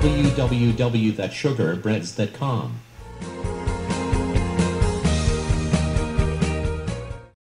www.sugarbreads.com.